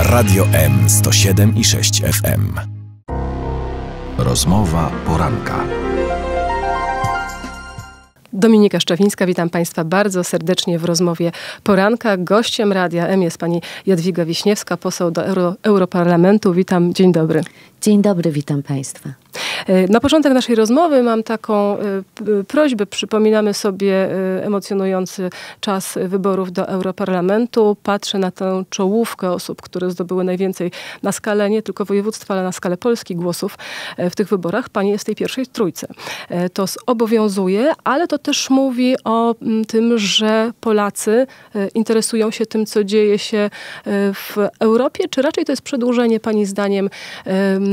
Radio M 107 i 6 FM. Rozmowa poranka. Dominika Szczawińska, witam Państwa bardzo serdecznie w rozmowie poranka. Gościem Radia M jest pani Jadwiga Wiśniewska, poseł do Euro, Europarlamentu. Witam, dzień dobry. Dzień dobry, witam Państwa. E, na początek naszej rozmowy mam taką e, prośbę. Przypominamy sobie e, emocjonujący czas wyborów do Europarlamentu. Patrzę na tę czołówkę osób, które zdobyły najwięcej na skalę nie tylko województwa, ale na skalę Polski głosów w tych wyborach. Pani jest tej pierwszej trójce. To zobowiązuje, ale to też mówi o tym, że Polacy interesują się tym, co dzieje się w Europie, czy raczej to jest przedłużenie, Pani zdaniem,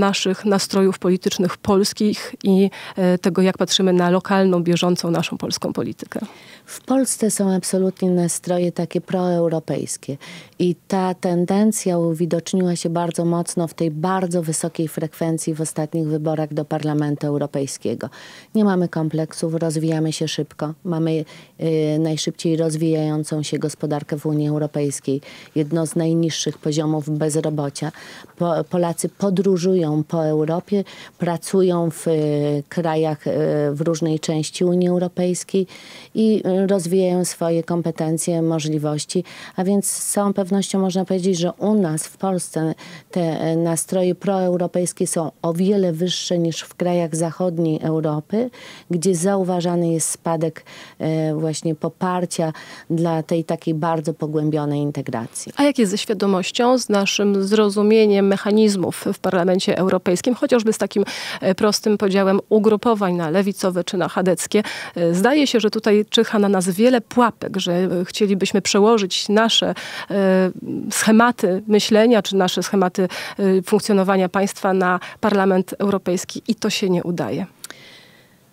naszych nastrojów politycznych polskich i e, tego, jak patrzymy na lokalną, bieżącą naszą polską politykę. W Polsce są absolutnie nastroje takie proeuropejskie i ta tendencja uwidoczniła się bardzo mocno w tej bardzo wysokiej frekwencji w ostatnich wyborach do Parlamentu Europejskiego. Nie mamy kompleksów, rozwijamy się szybko, mamy y, najszybciej rozwijającą się gospodarkę w Unii Europejskiej, jedno z najniższych poziomów bezrobocia. Po, Polacy podróżują po Europie, pracują w y, krajach y, w różnej części Unii Europejskiej i rozwijają swoje kompetencje, możliwości, a więc z całą pewnością można powiedzieć, że u nas w Polsce te nastroje proeuropejskie są o wiele wyższe niż w krajach zachodniej Europy, gdzie zauważany jest spadek e, właśnie poparcia dla tej takiej bardzo pogłębionej integracji. A jak jest ze świadomością, z naszym zrozumieniem mechanizmów w Parlamencie Europejskim, chociażby z takim e, prostym podziałem ugrupowań na lewicowe czy na chadeckie? E, zdaje się, że tutaj czyha na nas wiele pułapek, że chcielibyśmy przełożyć nasze e, schematy myślenia, czy nasze schematy e, funkcjonowania państwa na Parlament Europejski i to się nie udaje.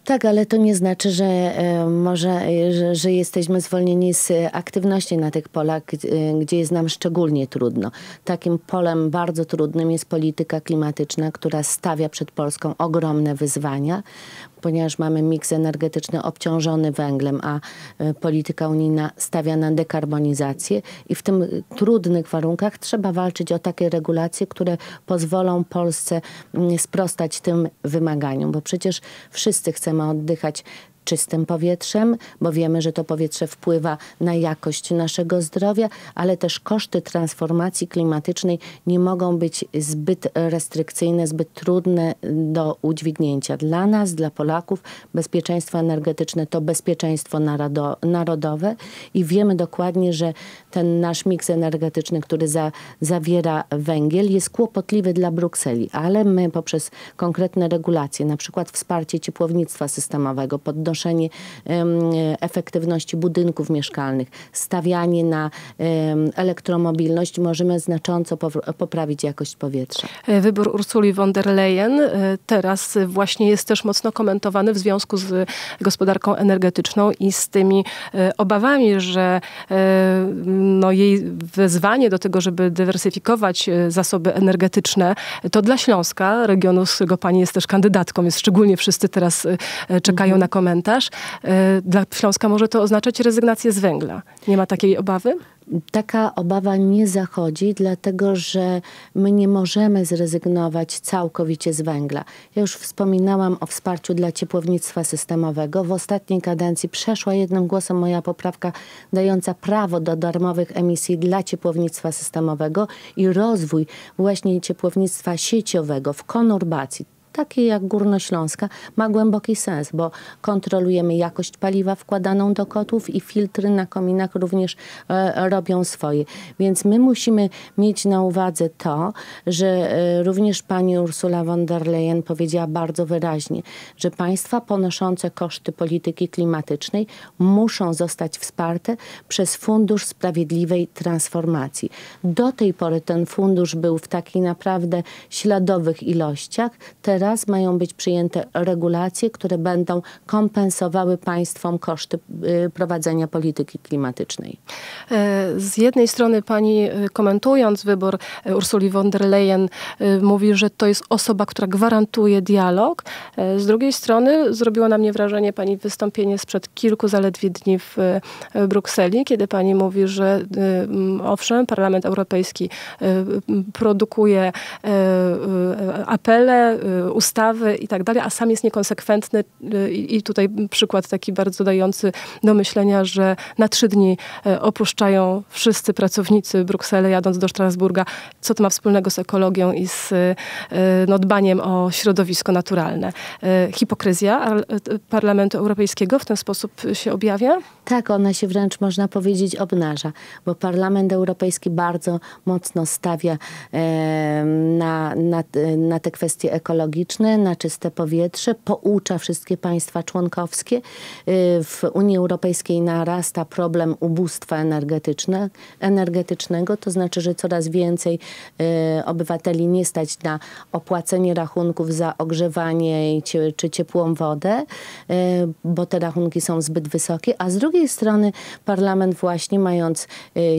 Tak, ale to nie znaczy, że e, może, że, że, jesteśmy zwolnieni z aktywności na tych polach, gdzie jest nam szczególnie trudno. Takim polem bardzo trudnym jest polityka klimatyczna, która stawia przed Polską ogromne wyzwania ponieważ mamy miks energetyczny obciążony węglem, a e, polityka unijna stawia na dekarbonizację i w tym trudnych warunkach trzeba walczyć o takie regulacje, które pozwolą Polsce mm, sprostać tym wymaganiom, bo przecież wszyscy chcemy oddychać czystym powietrzem, bo wiemy, że to powietrze wpływa na jakość naszego zdrowia, ale też koszty transformacji klimatycznej nie mogą być zbyt restrykcyjne, zbyt trudne do udźwignięcia. Dla nas, dla Polaków, bezpieczeństwo energetyczne to bezpieczeństwo narodowe i wiemy dokładnie, że ten nasz miks energetyczny, który za, zawiera węgiel, jest kłopotliwy dla Brukseli, ale my poprzez konkretne regulacje, na przykład wsparcie ciepłownictwa systemowego, podnoszenie podnoszenie efektywności budynków mieszkalnych, stawianie na elektromobilność, możemy znacząco poprawić jakość powietrza. E, wybór Ursuli von der Leyen e, teraz właśnie jest też mocno komentowany w związku z gospodarką energetyczną i z tymi e, obawami, że no, jej wezwanie do tego, żeby dywersyfikować zasoby energetyczne, to dla Śląska, regionu, z którego pani jest też kandydatką, jest szczególnie wszyscy teraz czekają mhm. na komentarz, E, dla Śląska może to oznaczać rezygnację z węgla. Nie ma takiej obawy? taka obawa nie zachodzi, dlatego że my nie możemy zrezygnować całkowicie z węgla. Ja już wspominałam o wsparciu dla ciepłownictwa systemowego. W ostatniej kadencji przeszła jednym głosem moja poprawka dająca prawo do darmowych emisji dla ciepłownictwa systemowego i rozwój właśnie ciepłownictwa sieciowego w konurbacji takie jak Górnośląska, ma głęboki sens, bo kontrolujemy jakość paliwa wkładaną do kotłów i filtry na kominach również e, robią swoje. Więc my musimy mieć na uwadze to, że e, również pani Ursula von der Leyen powiedziała bardzo wyraźnie, że państwa ponoszące koszty polityki klimatycznej muszą zostać wsparte przez Fundusz Sprawiedliwej Transformacji. Do tej pory ten fundusz był w takich naprawdę śladowych ilościach. Teraz teraz mają być przyjęte regulacje, które będą kompensowały państwom koszty y, prowadzenia polityki klimatycznej. E, z jednej strony pani y, komentując wybór y, Ursuli von der Leyen mówi, że to jest osoba, która gwarantuje dialog. E, z drugiej strony zrobiło na mnie wrażenie pani wystąpienie sprzed kilku zaledwie dni w Brukseli, kiedy pani mówi, że owszem, Parlament Europejski produkuje apele, ustawy i tak dalej, a sam jest niekonsekwentny i tutaj przykład taki bardzo dający do myślenia, że na trzy dni opuszczają wszyscy pracownicy Brukseli jadąc do Strasburga. Co to ma wspólnego z ekologią i z no, dbaniem o środowisko naturalne? Hipokryzja Parlamentu Europejskiego w ten sposób się objawia? Tak, ona się wręcz można powiedzieć obnaża, bo Parlament Europejski bardzo mocno stawia e, na, na, na te kwestie ekologiczne, na czyste powietrze, poucza wszystkie państwa członkowskie. E, w Unii Europejskiej narasta problem ubóstwa energetyczne, energetycznego, to znaczy, że coraz więcej e, obywateli nie stać na opłacenie rachunków za ogrzewanie czy ciepłą wodę, bo te rachunki są zbyt wysokie, a z drugiej strony parlament właśnie mając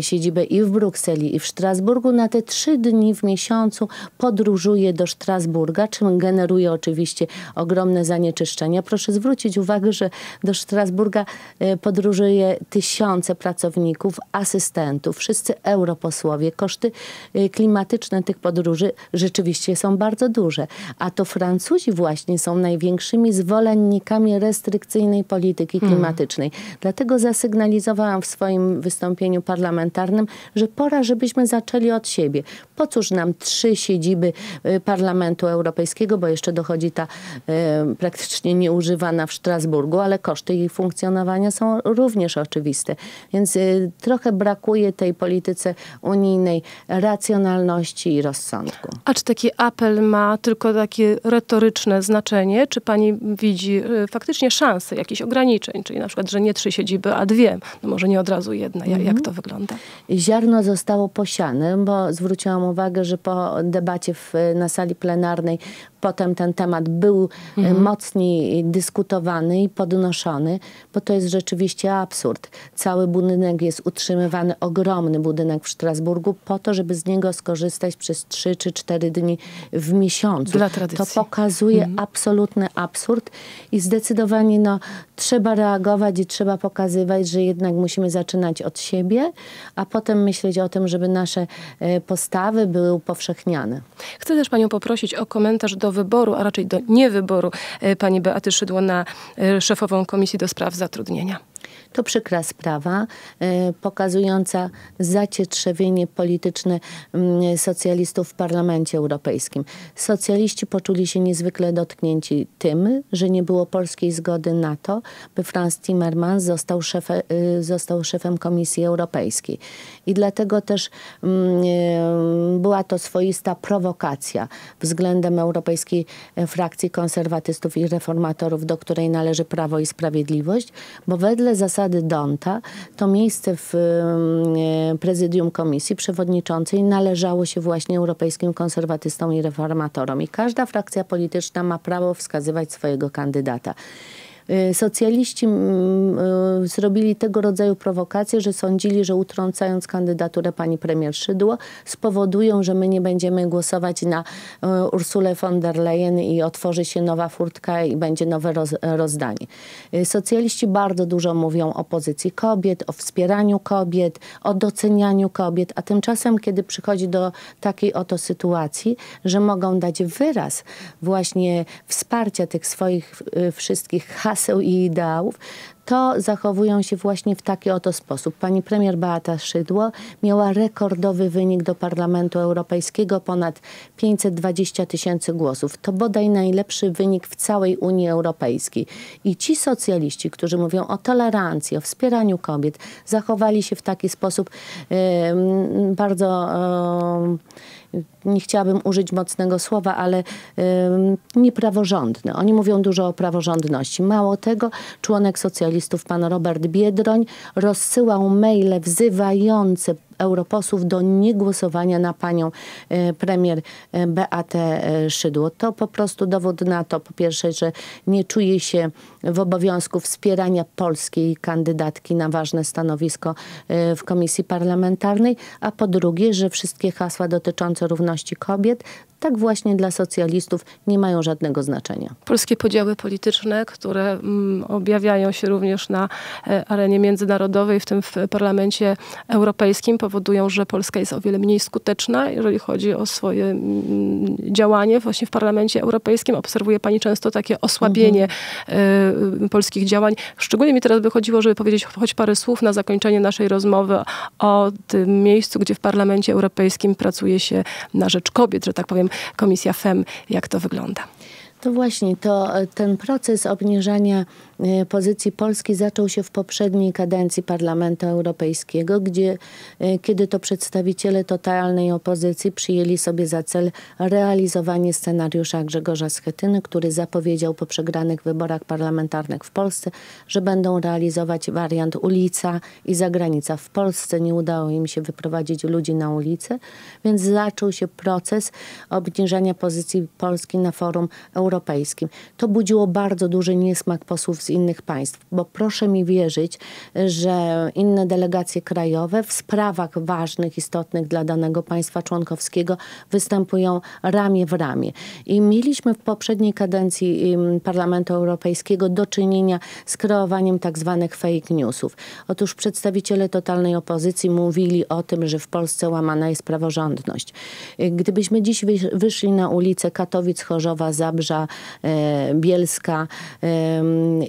siedzibę i w Brukseli i w Strasburgu na te trzy dni w miesiącu podróżuje do Strasburga, czym generuje oczywiście ogromne zanieczyszczenia. Proszę zwrócić uwagę, że do Strasburga e, podróżuje tysiące pracowników, asystentów, wszyscy europosłowie. Koszty e, klimatyczne tych podróży rzeczywiście są bardzo duże. A to Francuzi właśnie są największymi zwolennikami restrykcyjnej polityki hmm. klimatycznej. Hmm. Dlatego zasygnalizowałam w swoim wystąpieniu parlamentarnym, że pora, żebyśmy zaczęli od siebie. Po cóż nam trzy siedziby y, Parlamentu Europejskiego, bo jeszcze dochodzi ta y, praktycznie nieużywana w Strasburgu, ale koszty jej funkcjonowania są również oczywiste. Więc y, trochę brakuje tej polityce unijnej racjonalności i rozsądku. A czy taki apel ma tylko takie retoryczne znaczenie? Czy pani widzi faktycznie szanse jakichś ograniczeń? Czyli na przykład, że nie trzy siedziby, a dwie? No może nie od razu jedna. Jak, jak to wygląda? Ziarno zostało posiane, bo zwróciłam uwagę, że po debacie w, na sali plenarnej potem ten temat był e, mhm. mocniej dyskutowany i podnoszony, bo to jest rzeczywiście absurd. Cały budynek jest utrzymywany, ogromny budynek w Strasburgu, po to, żeby z niego skorzystać przez 3 czy 4 dni w miesiącu. Dla tradycji. To pokazuje mhm. absolutny absurd i zdecydowanie no, trzeba reagować i trzeba pokazywać, że jednak musimy zaczynać od siebie, a potem myśleć o tym, żeby nasze e, postawy były upowszechniane. Chcę też Panią poprosić o komentarz do wyboru, a raczej do niewyboru e, pani Beaty Szydło na e, szefową Komisji do Spraw Zatrudnienia. To przykra sprawa, e, pokazująca zacietrzewienie polityczne mm, socjalistów w Parlamencie Europejskim. Socjaliści poczuli się niezwykle dotknięci tym, że nie było polskiej zgody na to, by Franz Timmermans został, szefe, y, został szefem Komisji Europejskiej. I dlatego też mm, e, była to swoista prowokacja względem Europejskiej Frakcji Konserwatystów i Reformatorów, do której należy Prawo i Sprawiedliwość, bo wedle zasady Donta to miejsce w mm, prezydium komisji przewodniczącej należało się właśnie europejskim konserwatystom i reformatorom. I każda frakcja polityczna ma prawo wskazywać swojego kandydata. Y, socjaliści mm, y, zrobili tego rodzaju prowokacje, że sądzili, że utrącając kandydaturę pani premier Szydło spowodują, że my nie będziemy głosować na y, Ursulę von der Leyen i otworzy się nowa furtka i będzie nowe roz, rozdanie. Socjaliści bardzo dużo mówią o pozycji kobiet, o wspieraniu kobiet, o docenianiu kobiet, a tymczasem, kiedy przychodzi do takiej oto sytuacji, że mogą dać wyraz właśnie wsparcia tych swoich wszystkich haseł, haseł i ideałów, to zachowują się właśnie w taki oto sposób. Pani premier Beata Szydło miała rekordowy wynik do Parlamentu Europejskiego, ponad 520 tysięcy głosów. To bodaj najlepszy wynik w całej Unii Europejskiej. I ci socjaliści, którzy mówią o tolerancji, o wspieraniu kobiet, zachowali się w taki sposób yy, bardzo... Yy, nie chciałabym użyć mocnego słowa, ale niepraworządny. Oni mówią dużo o praworządności. Mało tego, członek socjalistów, pan Robert Biedroń, rozsyłał maile wzywające europosłów do niegłosowania na panią premier Beatę Szydło. To po prostu dowód na to, po pierwsze, że nie czuje się w obowiązku wspierania polskiej kandydatki na ważne stanowisko w komisji parlamentarnej, a po drugie, że wszystkie hasła dotyczące równości kobiet tak właśnie dla socjalistów nie mają żadnego znaczenia. Polskie podziały polityczne, które mm, objawiają się również na e, arenie międzynarodowej, w tym w Parlamencie Europejskim, powodują, że Polska jest o wiele mniej skuteczna, jeżeli chodzi o swoje mm, działanie właśnie w Parlamencie Europejskim. Obserwuje Pani często takie osłabienie mhm. polskich działań. Szczególnie mi teraz by chodziło, żeby powiedzieć choć parę słów na zakończenie naszej rozmowy o tym miejscu, gdzie w Parlamencie Europejskim pracuje się na rzecz kobiet, że tak powiem, Komisja FEM, jak to wygląda. To właśnie, to e, ten proces obniżania e, pozycji Polski zaczął się w poprzedniej kadencji Parlamentu Europejskiego, gdzie e, kiedy to przedstawiciele totalnej opozycji przyjęli sobie za cel realizowanie scenariusza Grzegorza Schetyny, który zapowiedział po przegranych wyborach parlamentarnych w Polsce, że będą realizować wariant ulica i zagranica. W Polsce nie udało im się wyprowadzić ludzi na ulicę, więc zaczął się proces obniżania pozycji Polski na forum europejskim Europejskim. To budziło bardzo duży niesmak posłów z innych państw, bo proszę mi wierzyć, że inne delegacje krajowe w sprawach ważnych, istotnych dla danego państwa członkowskiego występują ramię w ramię. I mieliśmy w poprzedniej kadencji Parlamentu Europejskiego do czynienia z kreowaniem tak zwanych fake newsów. Otóż przedstawiciele totalnej opozycji mówili o tym, że w Polsce łamana jest praworządność. Gdybyśmy dziś wyszli na ulicę Katowic, Chorzowa, Zabrza, E, Bielska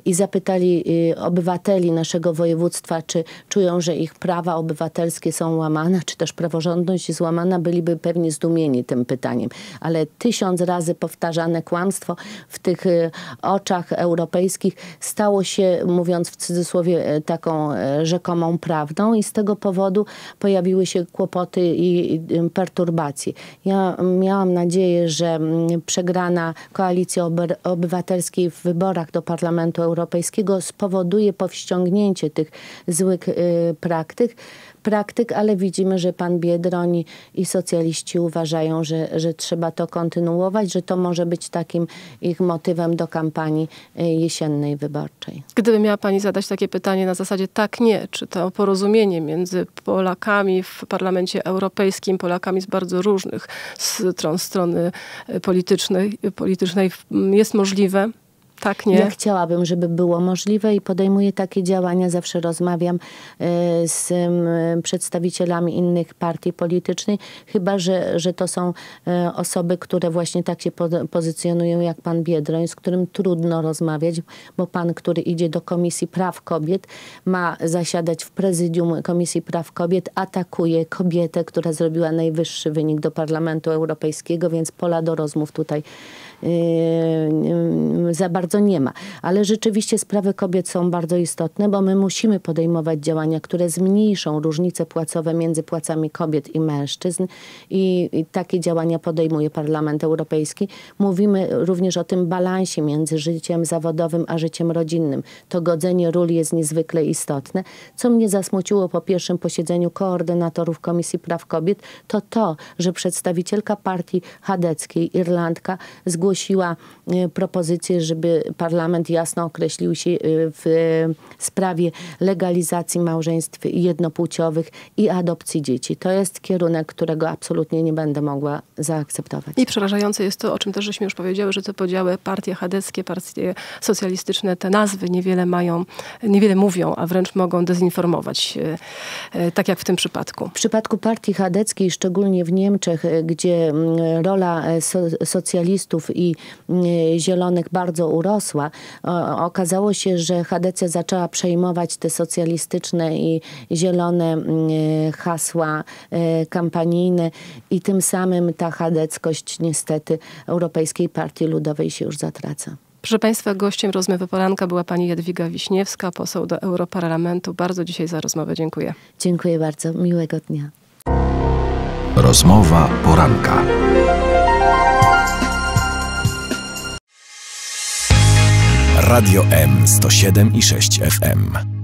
i zapytali y, obywateli naszego województwa, czy czują, że ich prawa obywatelskie są łamane, czy też praworządność jest łamana, byliby pewnie zdumieni tym pytaniem. Ale tysiąc razy powtarzane kłamstwo w tych y, oczach europejskich stało się, mówiąc w cudzysłowie, e, taką e, rzekomą prawdą i z tego powodu pojawiły się kłopoty i perturbacje. Ja miałam nadzieję, że przegrana koalicja Koalicji Obywatelskiej w wyborach do Parlamentu Europejskiego spowoduje powściągnięcie tych złych y, praktyk praktyk, ale widzimy, że pan Biedroń i socjaliści uważają, że, że trzeba to kontynuować, że to może być takim ich motywem do kampanii y, jesiennej wyborczej. Gdyby miała pani zadać takie pytanie na zasadzie tak, nie, czy to porozumienie między Polakami w Parlamencie Europejskim, Polakami z bardzo różnych stron strony politycznej, politycznej jest możliwe, tak, nie. Ja chciałabym, żeby było możliwe i podejmuję takie działania. Zawsze rozmawiam e, z przedstawicielami innych partii politycznych, chyba że, że to są e, osoby, które właśnie tak się pozycjonują jak pan Biedroń, z którym trudno rozmawiać, bo pan, który idzie do Komisji Praw Kobiet, ma zasiadać w prezydium Komisji Praw Kobiet, atakuje kobietę, która zrobiła najwyższy wynik do Parlamentu Europejskiego, więc pola do rozmów tutaj za bardzo nie ma. Ale rzeczywiście sprawy kobiet są bardzo istotne, bo my musimy podejmować działania, które zmniejszą różnice płacowe między płacami kobiet i mężczyzn i, i takie działania podejmuje Parlament Europejski. Mówimy również o tym balansie między życiem zawodowym a życiem rodzinnym. To godzenie ról jest niezwykle istotne. Co mnie zasmuciło po pierwszym posiedzeniu koordynatorów Komisji Praw Kobiet, to to, że przedstawicielka partii chadeckiej, Irlandka, zgłosiła zgłosiła e, propozycję, żeby parlament jasno określił się e, w sprawie legalizacji małżeństw jednopłciowych i adopcji dzieci. To jest kierunek, którego absolutnie nie będę mogła zaakceptować. I przerażające jest to, o czym też żeśmy już powiedziały, że te podziały partie chadeckie, partie socjalistyczne, te nazwy niewiele mają, niewiele mówią, a wręcz mogą dezinformować, e, tak jak w tym przypadku. W przypadku partii chadeckiej, szczególnie w Niemczech, gdzie mm, rola socjalistów i y, Zielonych bardzo urosła, okazało się, że Hadecja zaczęła przejmować te socjalistyczne i zielone y, hasła y, kampanijne i tym samym ta chadeckość niestety Europejskiej Partii Ludowej się już zatraca. Proszę Państwa, gościem rozmowy poranka była pani Jadwiga Wiśniewska, poseł do Europarlamentu. Bardzo dzisiaj za rozmowę dziękuję. Dziękuję bardzo. Miłego dnia. Rozmowa poranka. Radio M 107 i 6 FM.